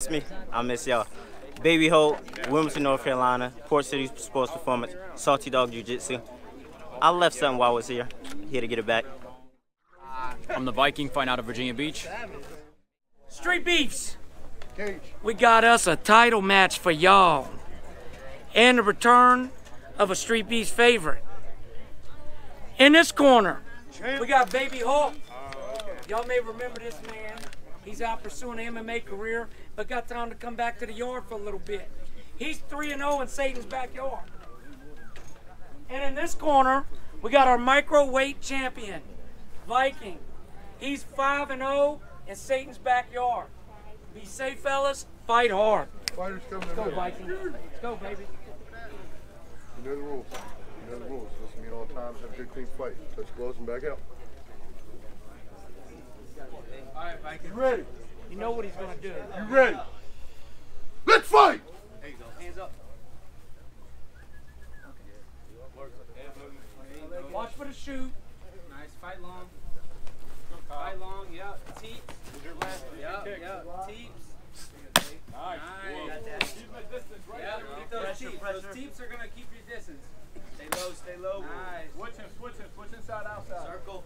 It's me. I miss y'all. Baby Hope, Wilmington, North Carolina, Port City Sports Performance, Salty Dog Jiu Jitsu. I left something while I was here. Here to get it back. I'm the Viking fighting out of Virginia Beach. Street Beefs. We got us a title match for y'all. And the return of a Street Beefs favorite. In this corner, we got Baby Hulk. Y'all may remember this man. He's out pursuing an MMA career, but got time to come back to the yard for a little bit. He's 3 0 in Satan's backyard. And in this corner, we got our microweight champion, Viking. He's 5 0 in Satan's backyard. Be safe, fellas. Fight hard. Fighters coming Let's go, in. Viking. Let's go, baby. You know the rules. You know the rules. Listen to me at all times. Have a good, clean fight. Touch gloves and back out. All right, Viking. You ready? You know what he's going to do. You ready? Let's fight! Hands up. Watch for the shoot. Nice, fight long. Fight long, yep. Teeps. Yep, yep. Teeps. Nice. Yep, keep those teeps. Those teeps are gonna keep your distance. Stay low, stay low. Nice. Switch him, switch him, switch inside, outside. Circle.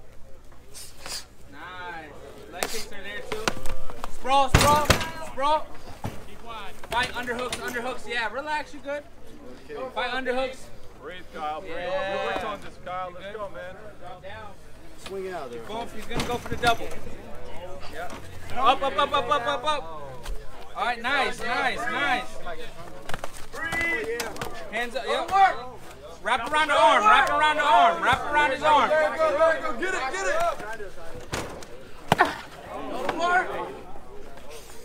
Nice. Leg kicks are there too. Sprawl, sprawl, sprawl. Keep wide. Fight underhooks, underhooks. Yeah, relax, you good. Fight underhooks. Breathe, Kyle, breathe. Yeah. We worked on this, Kyle. Let's Good. go, man. Drop down. Swing it out there. Going he's gonna go for the double. Yep. Up, up, up, up, up, up, up. All right, nice, nice, nice. Hands up, yep. Wrap around the arm, wrap around the arm, wrap around his arm. Go, go, go. Get it, get it.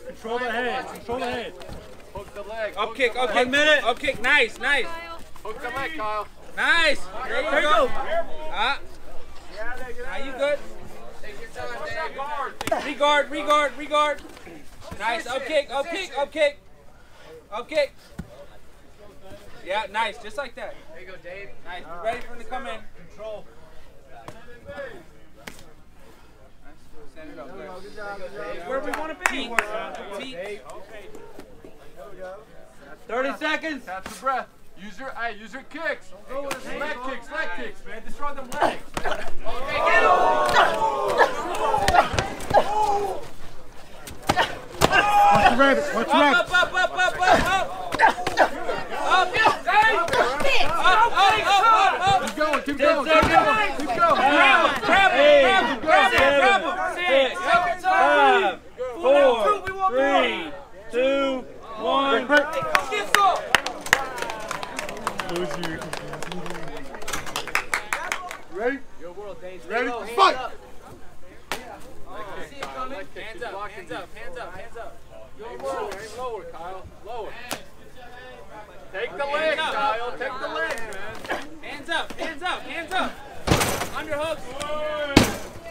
Control the head, control the head. Hook the leg. Up kick, up kick, minute. Up kick, nice, nice, Hook the leg, Kyle. nice. There you go. Ah. Now you good. Regard, regard, regard. Nice, up kick, up kick, up kick. Up kick. Yeah, nice, just like that. There you go, Dave. Nice, ready for him to come in. Control. Stand it up there. Where we want to be. Feet. 30 seconds. Catch your breath. Use your, hey, use your kicks. Leg kicks, leg kicks, man. Destroy them legs. Watch the rabbit. Watch the rabbit. Up, up, up, up, up, up. Up, hey. Up, up, up, up, up. Keep going, keep going, keep going. Keep going. Grab him, grab him, grab him, grab him, grab him. Six, five, four, three, two, one. Get up. Ready? Ready? Let's fight! Hands up, hands up, hands up, hands up. Aim lower, aim lower, Kyle. Lower. Take the leg, Kyle. Take the leg, man. Hands up, hands up, hands up. Underhooks.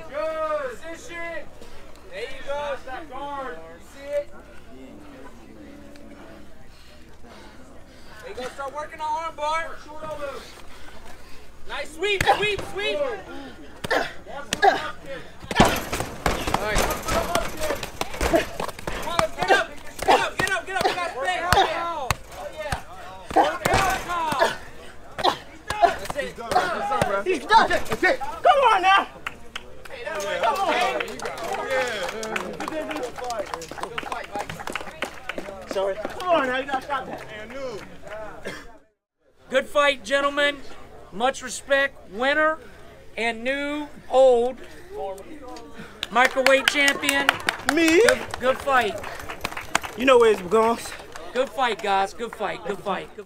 Good. Position. There you go. That guard. You see it? There you go. Start working on arm bar. Nice sweep, sweep, sweep. All right. Come on, get up. Get up, get up, get up. We got space. Oh, yeah. That's it. He's done. That's it. Come on now. Sorry. Come on now. You gotta stop that. Good fight, gentlemen. Much respect. Winner and new old microweight champion. Me? Good, good fight. You know where it's going. Good fight, guys. Good fight. Good fight. Good